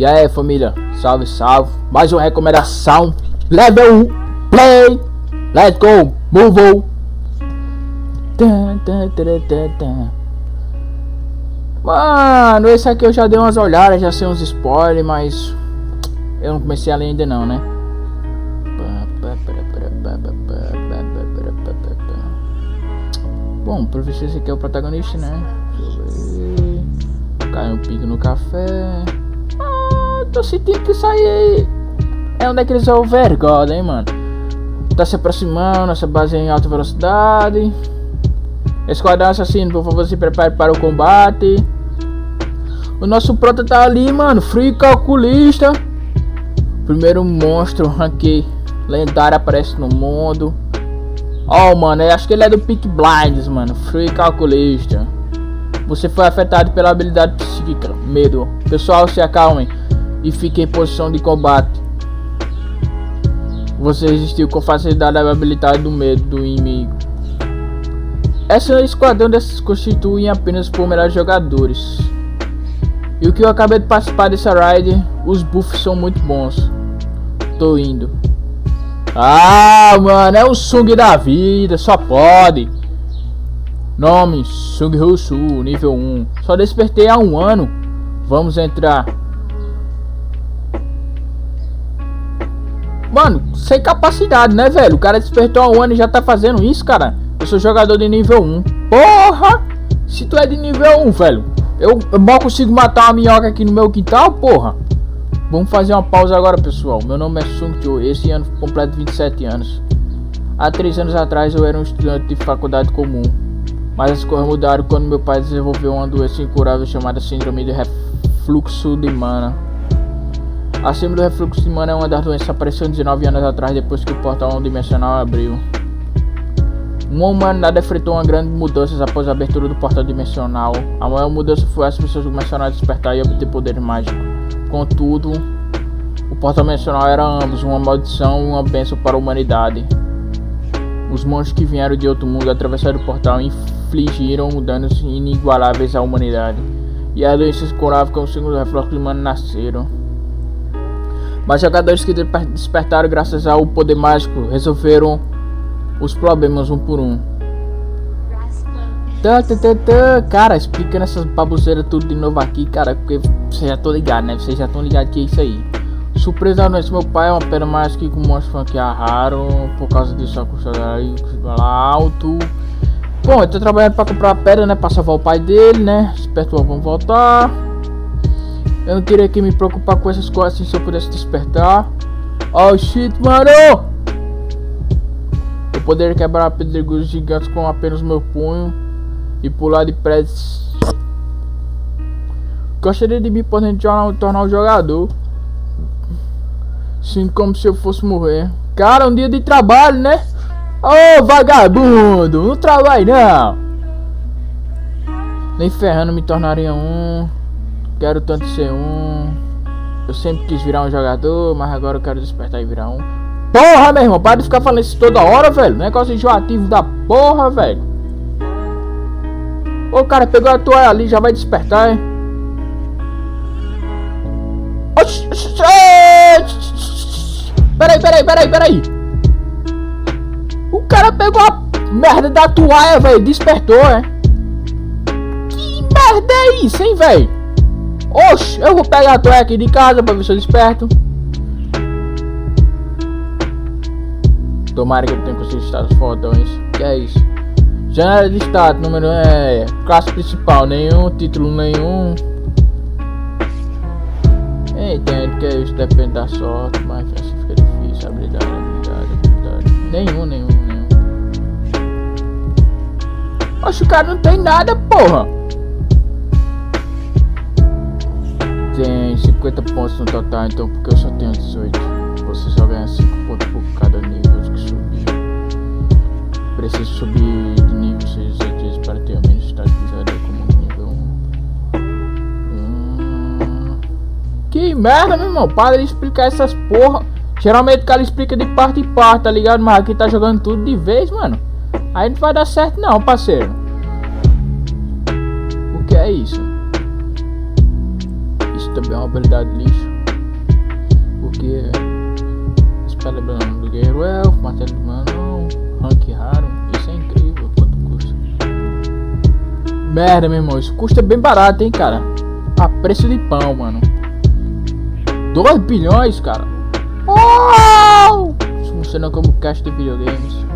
E aí família, salve salve, mais uma recomendação, level 1, play, let's go, move Mano, esse aqui eu já dei umas olhadas, já sei uns spoilers, mas eu não comecei a ler ainda não, né? Bom, professor esse aqui é o protagonista, né? Caiu um pico no café. Tô sentindo que aí é onde é que eles vergonha, hein, mano? Tá se aproximando, essa base em alta velocidade. Esquadrão assassino, por favor, se prepare para o combate. O nosso prota tá ali, mano. Free calculista. Primeiro monstro rank lendário aparece no mundo. Oh, mano, acho que ele é do Peak Blinds, mano. Free calculista. Você foi afetado pela habilidade psíquica. Medo. Pessoal, se acalmem e fiquem em posição de combate. Você resistiu com facilidade à habilidade do medo do inimigo. Essa esquadrão desses constitui apenas por melhores jogadores. E o que eu acabei de participar dessa raid, os buffs são muito bons. Tô indo. Ah, mano, é o Sung da vida, só pode. Nome: Sung Su, nível 1. Só despertei há um ano. Vamos entrar. Mano, sem capacidade, né, velho? O cara despertou há um ano e já tá fazendo isso, cara. Eu sou jogador de nível 1. Porra! Se tu é de nível 1, velho. Eu, eu mal consigo matar uma minhoca aqui no meu quintal, porra. Vamos fazer uma pausa agora, pessoal. Meu nome é Sung Cho. Esse ano completo 27 anos. Há 3 anos atrás eu era um estudante de faculdade comum. Mas as coisas mudaram quando meu pai desenvolveu uma doença incurável chamada Síndrome de Refluxo de Mana. A síndrome do refluxo de mana é uma das doenças que apareceu 19 anos atrás depois que o portal dimensional abriu. Uma humanidade enfrentou uma grande mudança após a abertura do portal dimensional. A maior mudança foi as pessoas começaram a despertar e obter poderes mágicos. Contudo, o portal dimensional era ambos uma maldição e uma bênção para a humanidade. Os monstros que vieram de outro mundo atravessaram o portal infligiram danos inigualáveis à humanidade. E as doenças curáveis como o segundo reflexo humano nasceram. Mas jogadores que despertaram graças ao poder mágico resolveram os problemas um por um. Cara, explicando essas baboseiras tudo de novo aqui, cara, porque vocês já estão ligados, né? Vocês já estão ligados que é isso aí. Surpresa não, esse meu pai é uma pena mais que com monstros franquear raro, por causa disso a custa alto. Bom, eu tô trabalhando pra comprar a pedra, né? Pra salvar o pai dele, né? Esperto, vamos voltar. Eu não queria que me preocupar com essas coisas assim, se eu pudesse despertar. Oh shit, mano! Eu poderia quebrar pedregulhos gigantes com apenas meu punho e pular de prédios. Gostaria de me poder tornar um jogador. Sinto como se eu fosse morrer. Cara, um dia de trabalho, né? Ô oh, vagabundo, não trabalhe não. Nem ferrando me tornaria um. Quero tanto ser um. Eu sempre quis virar um jogador, mas agora eu quero despertar e virar um. Porra, meu irmão, para de ficar falando isso toda hora, velho. Negócio enjoativo da porra, velho. Ô, cara, pegou a toalha ali, já vai despertar, hein? Peraí, peraí, peraí, peraí. O cara pegou a merda da toalha, velho. Despertou, é? Que merda é isso, hein, velho? Oxe, eu vou pegar a toalha aqui de casa pra ver se eu desperto. Tomara que eu tenha conseguido estados fodões. Que é isso? Janela de status, número é. Classe principal, nenhum, título nenhum. Entendo que isso depende da sorte, mas assim fica difícil. Habilidade, habilidade, habilidade. Nenhum, nenhum. Oxe, o cara não tem nada, porra. 50 pontos no total, então porque eu só tenho 18. Você só ganha 5 pontos por cada nível que subir. Preciso subir de nível 6 vezes para ter o menos jogador como nível 1. Hum... Que merda, meu irmão. Para de explicar essas porra. Geralmente o cara explica de parte em parte, tá ligado? Mas aqui tá jogando tudo de vez, mano. Aí não vai dar certo não, parceiro. O que é isso? Isso também é uma habilidade lixo. Porque. Espelha do Guerreiro Elfo, Martelo de Mano, Rank Raro. Isso é incrível quanto custa. Merda, meu irmão. Isso custa bem barato, hein, cara. A preço de pão, mano. 2 bilhões, cara. Oh! Isso funciona como caixa de videogames.